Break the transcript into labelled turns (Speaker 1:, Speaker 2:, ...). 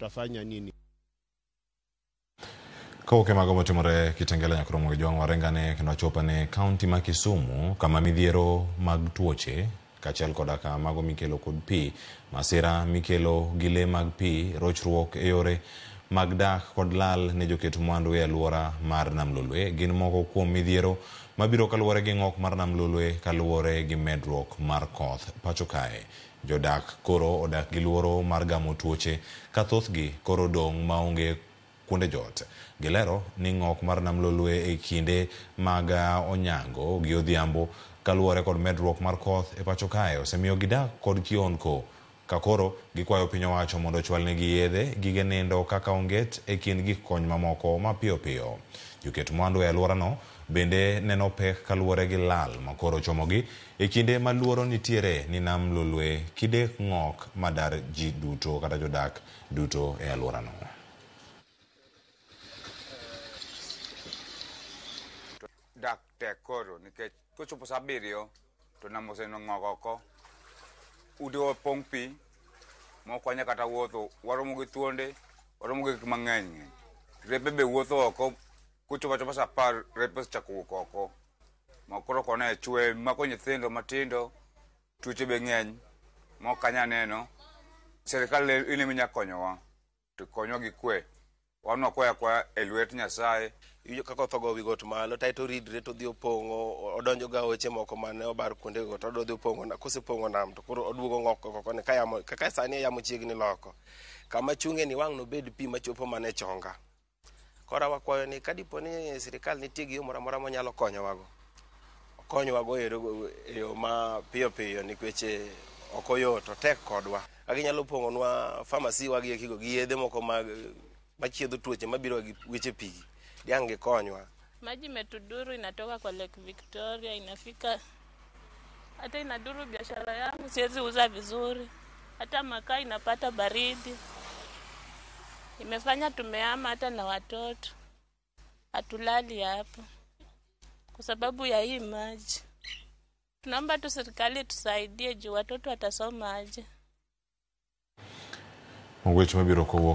Speaker 1: Utafanya nini?
Speaker 2: Kawuok e mago motimore Kitengela nyaka romo gi jwang' warengane kendo achopo ne kaunti ma Kisumu kama midhiero mag tuoche kaachiel koda ka mago mikelo kod pi, masira mikelo gi le mag pi, rochruok e yore mag dak kod lal ne joket mwandu e alwora mar Nam Lolwe gin moko kuom midhiero mabiro kaluwore gi ng'ok mar Nam Lolwe kaluwore gi medruok mar koth pacho kae. Jodak koro odak gi luoro mar gamo tuoche ka thothgi koro odong' maonge kuonde jot. Gilero ni ng'ok mar nam lolwe e kinde mag onyango gi odhiambo kaluwore kod medruok mar koth e pacho kae osemiyo gidak kod kihondko ka koro gikwayo piny owacho mondo ochwalnegi yedhe, gige nindo kaka onget e kind gik kony mamoko mapiyo piyo. Joket mwandu e aluorano bende neno pek kaluwore gi lal makoro ochomogi. E kinde ma luoro nitiere ni nam lulwe, kidek ng'ok ma dar ji duto kata jodak duto e alworano.
Speaker 3: dak tek koro nikech kochopo saa abiriyo to nam osenong'ok oko, ute opong' pi ma ok wanyal kata wuotho. Waromo gi thuonde, waromo gi gik mang'eny ng'eny. Repe be wuotho oko Kucho wacho bas apar repes chako wuok oko. Ma koro kone chwe mako nyithindo matindo tuoche be ng'eny ma ok anya neno. Serikal ne in ema inya konyowa to konywa gi kwe. Wan wakwaya akwaya e lwet Nyasaye.
Speaker 4: Iwinjo kaka otho go wi got malo tae to oridre to odhi opong'o odonjo ga oche moko mane obar kuonde go to odhi opong'o na kosepong'o nam to koro oduogo ng'ok koko koni ka yamo kaka sani yamo chiegni loko kama chunge ni wang' nobed pi machopo mana e chonga Kora wakwayo ni kadipo ni sirikal nitie gi yo moro amora monyalo konyowago, okonywago ero e yo ma piyo piyo nikech e, ok oyot, otek kodwa. Ka ginyalo pong'onwa famasi wagi ekigo gi yedhe moko mag machiedho tuoche mabiro gi weche pigi, diang' gikonywa.
Speaker 5: maji metuduru inatoka kwa lake victoria inafika hata inaduru biashara yangu siwezi uza vizuri hata makaa inapata baridi imefanya tumeama hata na watoto hatulali hapo kwa sababu ya hii maji tunaomba tu serikali tusaidie juu watoto watasoma aje
Speaker 2: weche mabiro kowuok